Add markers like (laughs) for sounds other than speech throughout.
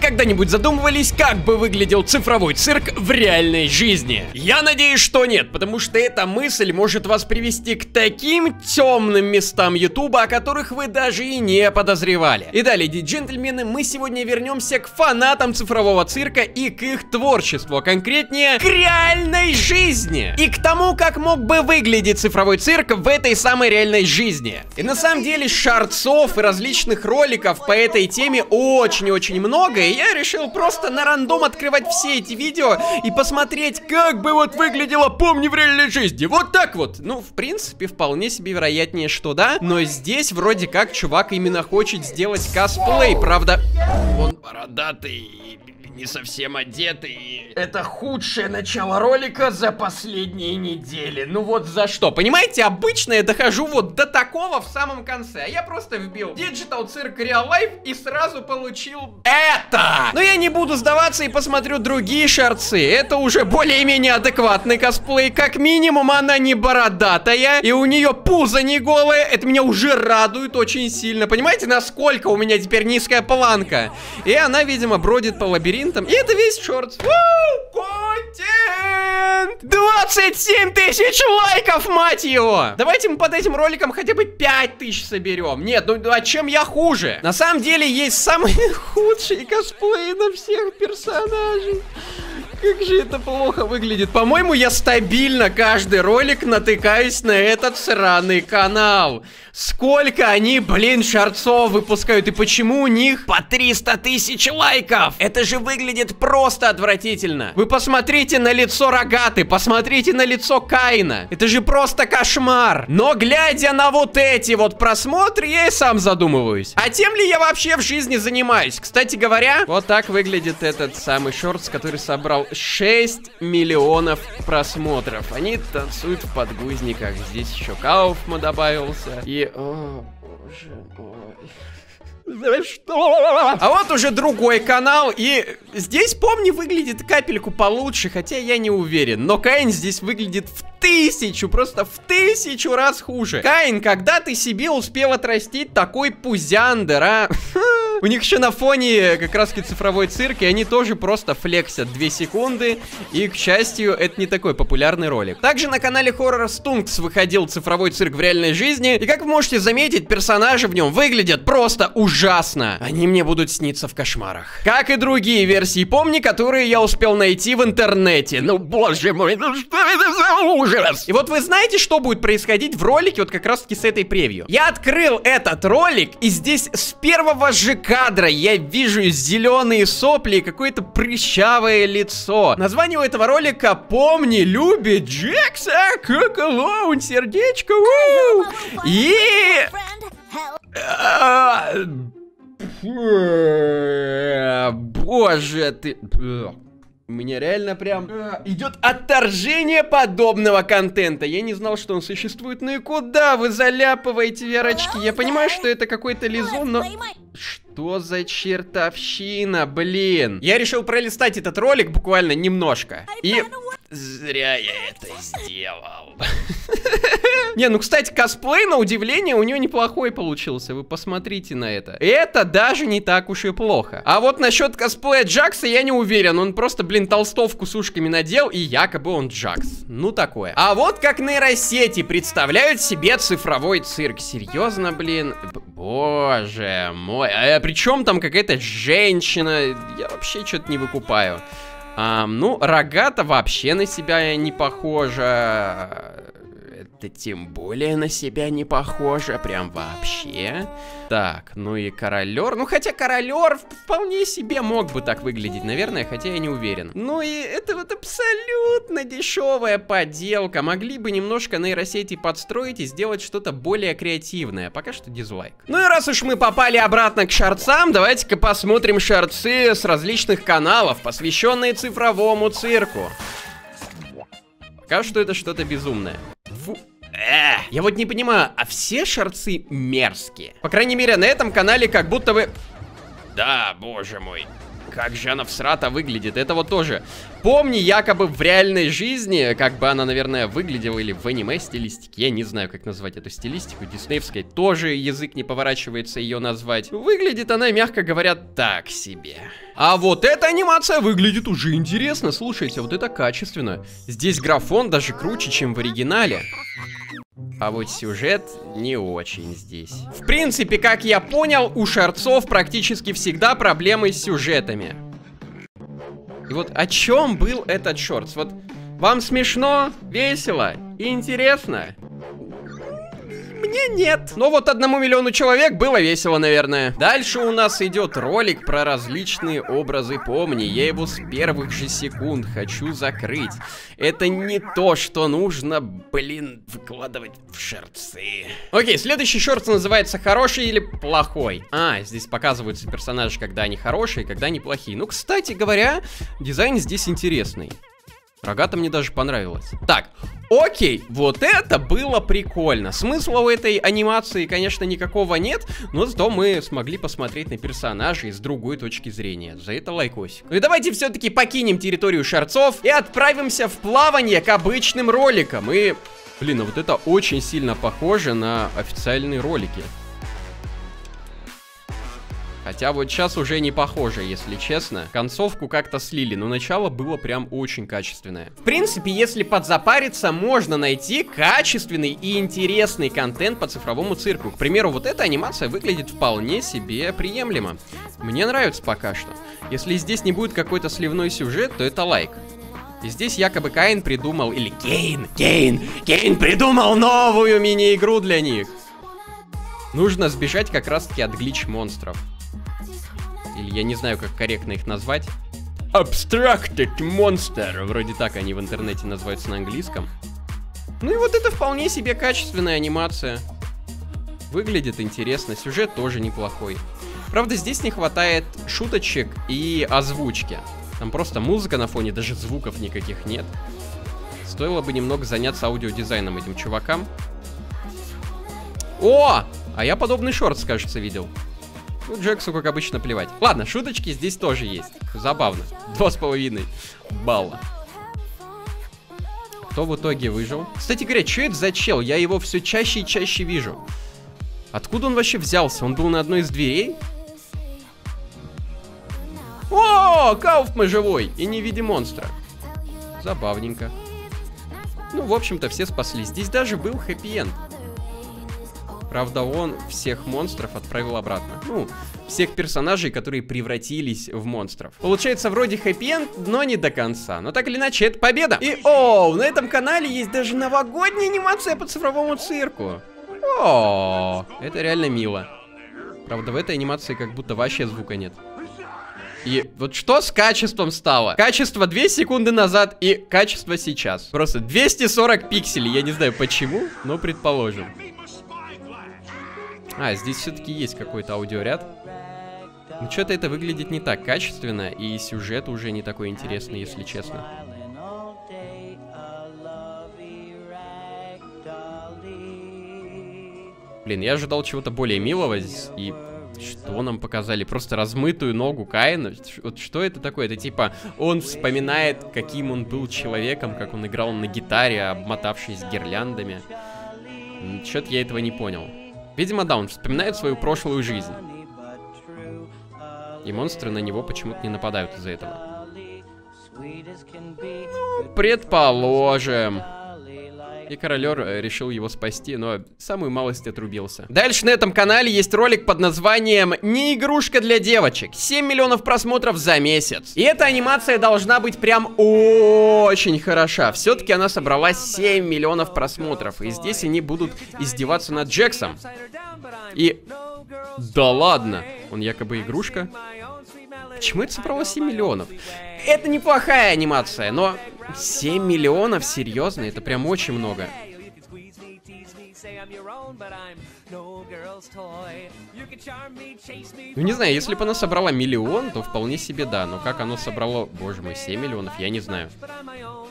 Когда-нибудь задумывались, как бы выглядел цифровой цирк в реальной жизни? Я надеюсь, что нет, потому что эта мысль может вас привести к таким темным местам Ютуба, о которых вы даже и не подозревали. И далее, джентльмены, мы сегодня вернемся к фанатам цифрового цирка и к их творчеству, а конкретнее к реальной жизни. И к тому, как мог бы выглядеть цифровой цирк в этой самой реальной жизни. И на самом деле шарцов и различных роликов по этой теме очень-очень много, и я решил просто на рандом открывать все эти видео и посмотреть, как бы вот выглядело «Помни в реальной жизни». Вот так вот. Ну, в принципе, вполне себе вероятнее, что да, но здесь вроде как чувак именно хочет сделать косплей, правда, он бородатый не совсем одетый. Это худшее начало ролика за последние недели. Ну вот за что. Понимаете, обычно я дохожу вот до такого в самом конце. А я просто вбил Digital Cirque Real Life и сразу получил это. Но я не буду сдаваться и посмотрю другие шарцы. Это уже более-менее адекватный косплей. Как минимум она не бородатая. И у нее пузо не голое. Это меня уже радует очень сильно. Понимаете, насколько у меня теперь низкая планка. И она, видимо, бродит по лабиринту контентом. И это весь шорт. Контент! 27 тысяч лайков, мать его! Давайте мы под этим роликом хотя бы 5 тысяч соберем. Нет, ну а чем я хуже? На самом деле есть самые (laughs) худшие косплеи на всех персонажей. Как же это плохо выглядит. По-моему, я стабильно каждый ролик натыкаюсь на этот сраный канал. Сколько они, блин, шарцов выпускают. И почему у них по 300 тысяч лайков? Это же выглядит просто отвратительно. Вы посмотрите на лицо Рогаты, посмотрите на лицо Каина. Это же просто кошмар. Но глядя на вот эти вот просмотры, я и сам задумываюсь. А тем ли я вообще в жизни занимаюсь? Кстати говоря, вот так выглядит этот самый шорт, который собрал 6 миллионов просмотров. Они танцуют в подгузниках. Здесь еще Кауфма добавился. И... О, боже мой... За что? А вот уже другой канал, и здесь, помни, выглядит капельку получше, хотя я не уверен. Но Каин здесь выглядит в тысячу, просто в тысячу раз хуже. Каин, когда ты себе успел отрастить такой пузяндер, а? (laughs) У них еще на фоне как раз цифровой цирк, и они тоже просто флексят 2 секунды. И, к счастью, это не такой популярный ролик. Также на канале Horror Stunks выходил цифровой цирк в реальной жизни. И как вы можете заметить, персонажи в нем выглядят просто ужасно. Они мне будут сниться в кошмарах. Как и другие версии помни, которые я успел найти в интернете. Ну, боже мой, ну что это за ужас? И вот вы знаете, что будет происходить в ролике вот как раз таки с этой превью? Я открыл этот ролик, и здесь с первого же кадра я вижу зеленые сопли и какое-то прыщавое лицо. Название у этого ролика «Помни, любит Джекса, как лоун, сердечко, уу!» И... А, боже ты... У меня реально прям э, идет отторжение подобного контента. Я не знал, что он существует. Ну и куда вы заляпываете, Верочки? Я понимаю, что это какой-то лизун, но... Что за чертовщина, блин? Я решил пролистать этот ролик буквально немножко. И... Зря я это сделал. (laughs) Не, ну, кстати, косплей, на удивление, у нее неплохой получился. Вы посмотрите на это. Это даже не так уж и плохо. А вот насчет косплея Джакса я не уверен. Он просто, блин, толстовку с ушками надел, и якобы он Джакс. Ну, такое. А вот как нейросети представляют себе цифровой цирк. Серьезно, блин? Боже мой. А при чем там какая-то женщина? Я вообще что-то не выкупаю. А, ну, рогата вообще на себя не похожа. Это тем более на себя не похоже, прям вообще. Так, ну и королер. Ну, хотя королер вполне себе мог бы так выглядеть, наверное, хотя я не уверен. Ну и это вот абсолютно дешевая подделка. Могли бы немножко нейросети подстроить и сделать что-то более креативное. Пока что дизлайк. Ну и раз уж мы попали обратно к шарцам, давайте-ка посмотрим шарцы с различных каналов, посвященные цифровому цирку. Пока что это что-то безумное. Эх, я вот не понимаю, а все шарцы мерзкие? По крайней мере, на этом канале как будто бы... Да, боже мой. Как же она всрата выглядит. Это вот тоже. Помни, якобы в реальной жизни, как бы она, наверное, выглядела или в аниме стилистике. Я не знаю, как назвать эту стилистику. Диснеевской тоже язык не поворачивается ее назвать. Выглядит она, мягко говоря, так себе. А вот эта анимация выглядит уже интересно. Слушайте, вот это качественно. Здесь графон даже круче, чем в оригинале. А вот сюжет не очень здесь. В принципе, как я понял, у шарцов практически всегда проблемы с сюжетами. И вот о чем был этот шортс? Вот вам смешно, весело и интересно? Мне нет. Но вот одному миллиону человек было весело, наверное. Дальше у нас идет ролик про различные образы помни. Я его с первых же секунд хочу закрыть. Это не то, что нужно, блин, выкладывать в шерцы. Окей, следующий шорт называется «Хороший или плохой?». А, здесь показываются персонажи, когда они хорошие, когда они плохие. Ну, кстати говоря, дизайн здесь интересный. Рогата мне даже понравилось. Так, окей, вот это было прикольно. Смысла у этой анимации, конечно, никакого нет, но зато мы смогли посмотреть на персонажей с другой точки зрения. За это лайкосик. Ну и давайте все-таки покинем территорию шарцов и отправимся в плавание к обычным роликам. И, блин, а вот это очень сильно похоже на официальные ролики. Хотя вот сейчас уже не похоже, если честно. Концовку как-то слили, но начало было прям очень качественное. В принципе, если подзапариться, можно найти качественный и интересный контент по цифровому цирку. К примеру, вот эта анимация выглядит вполне себе приемлемо. Мне нравится пока что. Если здесь не будет какой-то сливной сюжет, то это лайк. И здесь якобы Каин придумал, или Кейн, Кейн, Кейн придумал новую мини-игру для них. Нужно сбежать как раз-таки от глич-монстров. Или я не знаю, как корректно их назвать. Abstracted Monster. Вроде так они в интернете называются на английском. Ну и вот это вполне себе качественная анимация. Выглядит интересно, сюжет тоже неплохой. Правда, здесь не хватает шуточек и озвучки. Там просто музыка на фоне, даже звуков никаких нет. Стоило бы немного заняться аудиодизайном этим чувакам. О! А я подобный шорт, кажется, видел. Ну, Джексу, как обычно, плевать. Ладно, шуточки здесь тоже есть. Забавно. Два с половиной балла. Кто в итоге выжил? Кстати говоря, что это за чел? Я его все чаще и чаще вижу. Откуда он вообще взялся? Он был на одной из дверей? О, Кауфман живой и не в виде монстра. Забавненько. Ну, в общем-то, все спаслись. Здесь даже был хэппи-энд. Правда, он всех монстров отправил обратно. Ну, всех персонажей, которые превратились в монстров. Получается, вроде хэппи-энд, но не до конца. Но так или иначе, это победа. И, о, на этом канале есть даже новогодняя анимация по цифровому цирку. О, это реально мило. Правда, в этой анимации как будто вообще звука нет. И вот что с качеством стало? Качество 2 секунды назад и качество сейчас. Просто 240 пикселей. Я не знаю почему, но предположим. А, здесь все-таки есть какой-то аудиоряд. Ну, что-то это выглядит не так качественно, и сюжет уже не такой интересный, если честно. Блин, я ожидал чего-то более милого, и что нам показали? Просто размытую ногу Каина? Вот что это такое? Это типа, он вспоминает, каким он был человеком, как он играл на гитаре, обмотавшись гирляндами. Что-то я этого не понял. Видимо, да, он вспоминает свою прошлую жизнь. И монстры на него почему-то не нападают из-за этого. Ну, предположим. И королер э, решил его спасти, но самую малость отрубился. Дальше на этом канале есть ролик под названием «Не игрушка для девочек». 7 миллионов просмотров за месяц. И эта анимация должна быть прям очень хороша. Все-таки она собрала 7 миллионов просмотров. И здесь они будут издеваться над Джексом. И... Да ладно, он якобы игрушка. Почему это собрало 7 миллионов? Это неплохая анимация, но 7 миллионов? Серьезно? Это прям очень много. Ну не знаю, если бы она собрала миллион, то вполне себе да. Но как оно собрало, боже мой, 7 миллионов, я не знаю.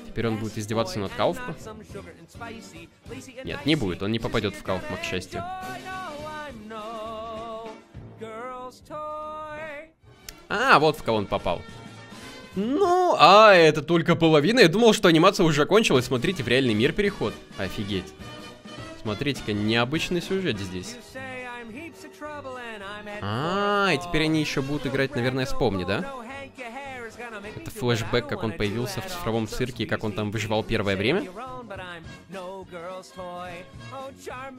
Теперь он будет издеваться над Кауфма? Нет, не будет, он не попадет в Кауфма, к счастью. А, вот в кого он попал. Ну, а это только половина. Я думал, что анимация уже кончилась. Смотрите, в реальный мир переход. Офигеть. Смотрите-ка, необычный сюжет здесь. А, и теперь они еще будут играть, наверное, вспомни, да? Это флешбэк, как он появился в цифровом цирке и как он там выживал первое время.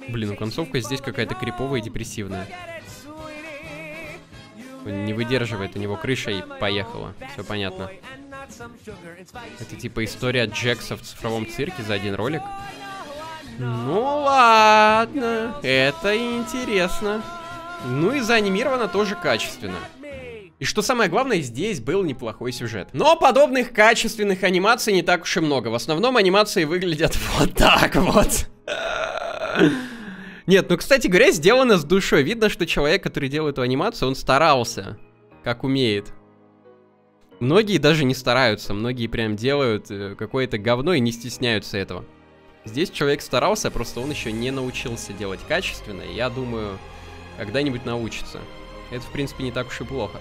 Блин, ну концовка здесь какая-то криповая и депрессивная. Не выдерживает, у него крыша и поехала. Все понятно. Это типа история Джекса в цифровом цирке за один ролик. Ну ладно, это интересно. Ну и заанимировано тоже качественно. И что самое главное, здесь был неплохой сюжет. Но подобных качественных анимаций не так уж и много. В основном анимации выглядят (laughs) вот так вот. Нет, ну, кстати говоря, сделано с душой. Видно, что человек, который делал эту анимацию, он старался, как умеет. Многие даже не стараются, многие прям делают э, какое-то говно и не стесняются этого. Здесь человек старался, просто он еще не научился делать качественно, я думаю, когда-нибудь научится. Это, в принципе, не так уж и плохо.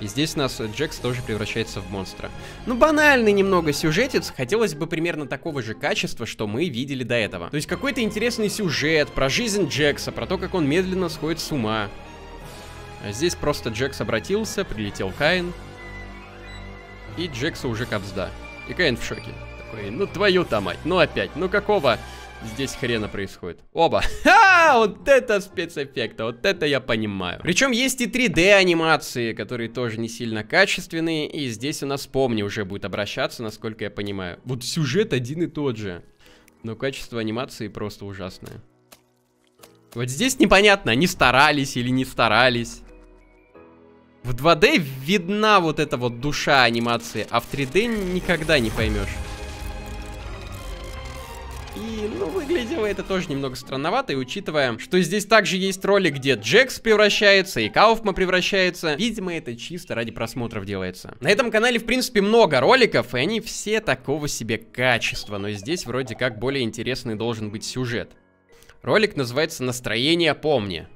И здесь у нас Джекс тоже превращается в монстра. Ну, банальный немного сюжетец. Хотелось бы примерно такого же качества, что мы видели до этого. То есть какой-то интересный сюжет про жизнь Джекса, про то, как он медленно сходит с ума. А здесь просто Джекс обратился, прилетел Каин. И Джекса уже капсда. И Каин в шоке. Такой, ну твою-то мать, ну опять, ну какого здесь хрена происходит. Оба. (laughs) Ха! Вот это спецэффекты, вот это я понимаю. Причем есть и 3D анимации, которые тоже не сильно качественные. И здесь у нас помни уже будет обращаться, насколько я понимаю. Вот сюжет один и тот же. Но качество анимации просто ужасное. Вот здесь непонятно, они старались или не старались. В 2D видна вот эта вот душа анимации, а в 3D никогда не поймешь. И, ну, выглядело это тоже немного странновато, и учитывая, что здесь также есть роли, где Джекс превращается и Кауфма превращается, видимо, это чисто ради просмотров делается. На этом канале, в принципе, много роликов, и они все такого себе качества, но здесь вроде как более интересный должен быть сюжет. Ролик называется «Настроение помни».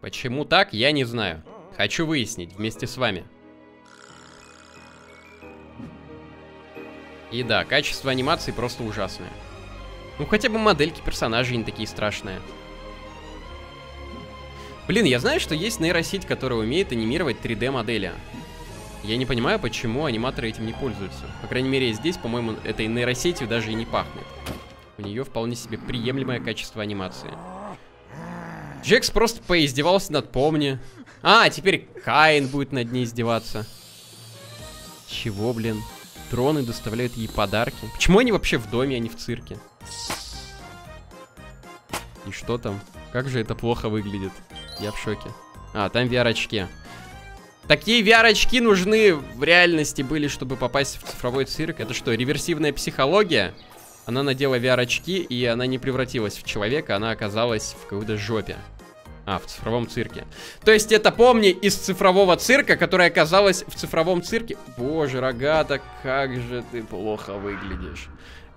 Почему так, я не знаю. Хочу выяснить вместе с вами. И да, качество анимации просто ужасное. Ну хотя бы модельки персонажей не такие страшные. Блин, я знаю, что есть нейросеть, которая умеет анимировать 3D модели. Я не понимаю, почему аниматоры этим не пользуются. По крайней мере, здесь, по-моему, этой нейросетью даже и не пахнет. У нее вполне себе приемлемое качество анимации. Джекс просто поиздевался над Помни. А, теперь Каин будет над ней издеваться. Чего, блин? Дроны доставляют ей подарки. Почему они вообще в доме, а не в цирке? И что там? Как же это плохо выглядит? Я в шоке. А, там VR-очки. Такие VR-очки нужны в реальности были, чтобы попасть в цифровой цирк. Это что, реверсивная психология? Она надела VR-очки, и она не превратилась в человека, она оказалась в какой-то жопе. А, в цифровом цирке. То есть это, помни, из цифрового цирка, которая оказалась в цифровом цирке. Боже, Рогата, как же ты плохо выглядишь.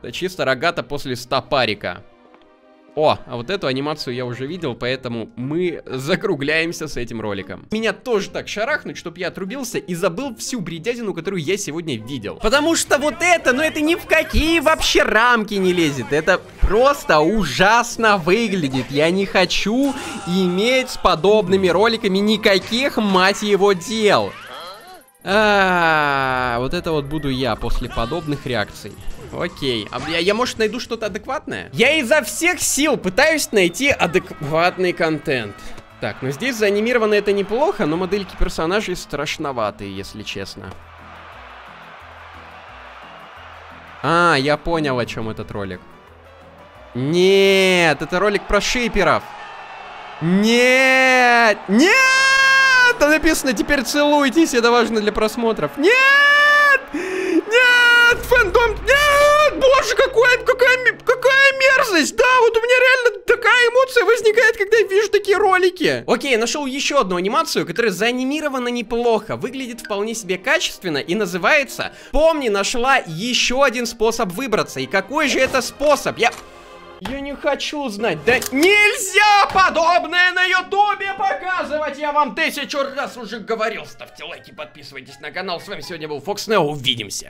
Это чисто Рогата после стопарика. О, а вот эту анимацию я уже видел, поэтому мы закругляемся с этим роликом. Меня тоже так шарахнуть, чтобы я отрубился и забыл всю бредятину, которую я сегодня видел. Потому что вот это, ну это ни в какие вообще рамки не лезет. Это просто ужасно выглядит. Я не хочу иметь с подобными роликами никаких, мать его, дел. А, -а, а, вот это вот буду я после подобных реакций. Окей. А я, я, может, найду что-то адекватное? Я изо всех сил пытаюсь найти адекватный контент. Так, ну здесь заанимировано это неплохо, но модельки персонажей страшноватые, если честно. А, я понял, о чем этот ролик. Нет, это ролик про шиперов. Нет! Нет! Там написано, теперь целуйтесь, это важно для просмотров. Нет! Фэндом! Нет! боже, какая, какая, какая мерзость! Да, вот у меня реально такая эмоция вижу такие ролики. Окей, нашел еще одну анимацию, которая заанимирована неплохо, выглядит вполне себе качественно и называется «Помни, нашла еще один способ выбраться». И какой же это способ? Я... Я не хочу знать. Да нельзя подобное на ютубе показывать. Я вам тысячу раз уже говорил. Ставьте лайки, подписывайтесь на канал. С вами сегодня был Фокс Нео. Увидимся.